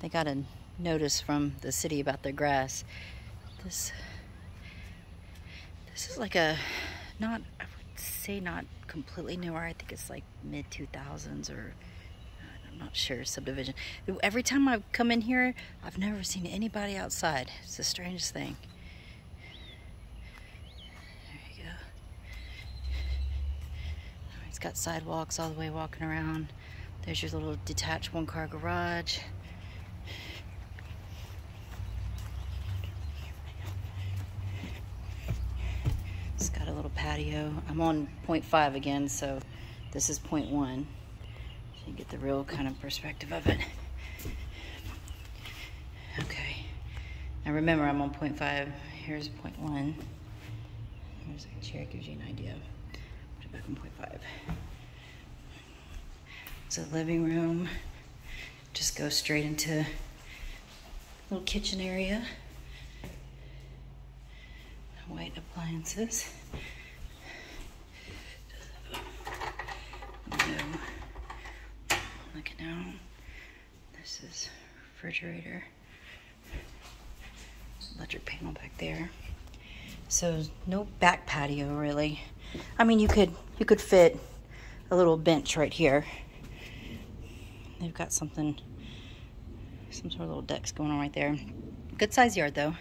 They got a notice from the city about their grass. This this is like a not I would say not completely newer. I think it's like mid 2000s or I'm not sure subdivision. Every time I've come in here, I've never seen anybody outside. It's the strangest thing. There you go. It's got sidewalks all the way walking around. There's your little detached one car garage. It's got a little patio. I'm on 0.5 again, so this is 0.1. So you get the real kind of perspective of it. Okay. Now remember, I'm on 0.5. Here's 0.1. Here's a chair, gives you an idea. Put it back on 0.5. It's a living room. Just go straight into little kitchen area. White appliances. Now. This is refrigerator. Electric panel back there. So no back patio really. I mean you could you could fit a little bench right here. They've got something, some sort of little decks going on right there. Good size yard though.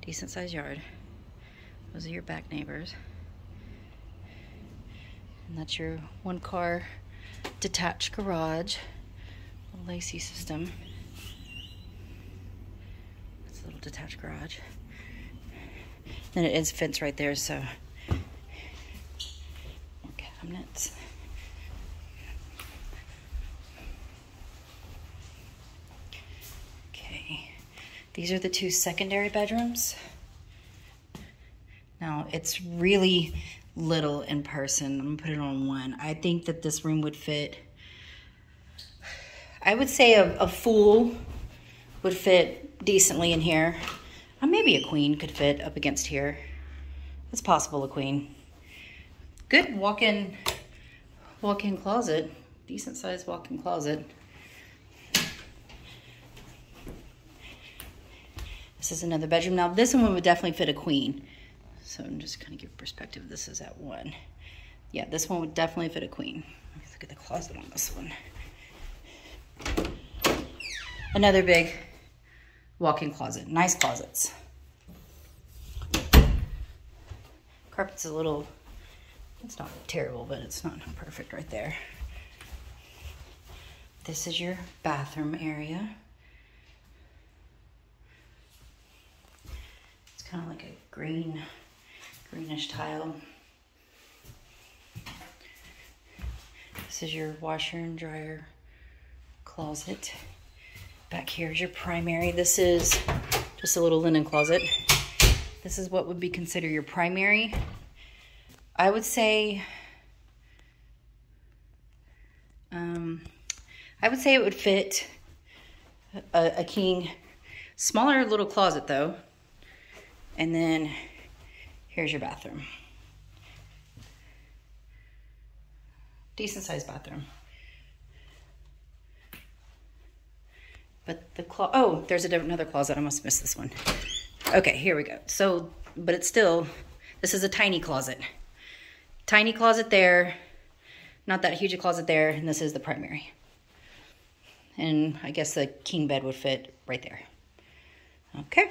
Decent size yard. Those are your back neighbors. And that's your one car detached garage. A Lacy system. That's a little detached garage. Then it is fence right there, so cabinets. Okay, these are the two secondary bedrooms. Now, it's really little in person. I'm gonna put it on one. I think that this room would fit, I would say a, a full would fit decently in here. Uh, maybe a queen could fit up against here. It's possible a queen. Good walk-in walk-in closet. Decent sized walk-in closet. This is another bedroom. Now this one would definitely fit a queen. So I'm just kind of give perspective. This is at one. Yeah, this one would definitely fit a queen. Let's look at the closet on this one. Another big walk-in closet. Nice closets. Carpet's a little, it's not terrible, but it's not perfect right there. This is your bathroom area. It's kind of like a green, greenish tile. This is your washer and dryer closet. Back here is your primary. This is just a little linen closet. This is what would be considered your primary. I would say, um, I would say it would fit a, a king. Smaller little closet though. And then here's your bathroom. Decent sized bathroom. But the closet, oh, there's another closet. I must missed this one. Okay, here we go. So, but it's still, this is a tiny closet. Tiny closet there, not that huge a closet there, and this is the primary. And I guess the king bed would fit right there. Okay.